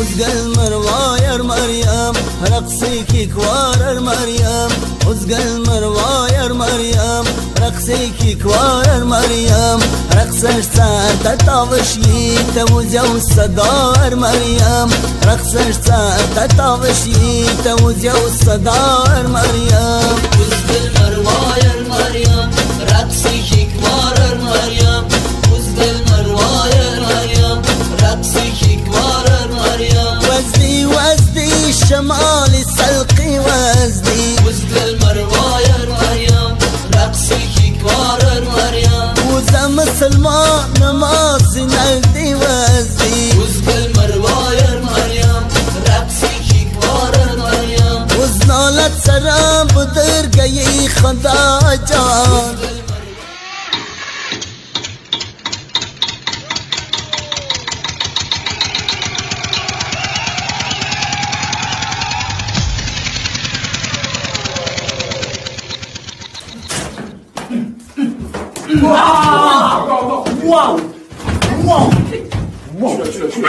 أزقل مرواير مريم رقصيك كوارر مريم أزقل مرواير مريم رقصيك كوارر مريم رقصش ساعة تعطشي توزيو الصدار مريم رقصش ساعة تعطشي توزيو الصدار مريم السلقي وزدي وزقل مرواير مريم رقصيك كوارر مريم وزا مسلمان نماز نردي وزدي وزقل مرواير مريم رقصيك كوارر مريم وزنالت سرام بدرگي خدا جان. 哇哇哇！哇去了去了去了！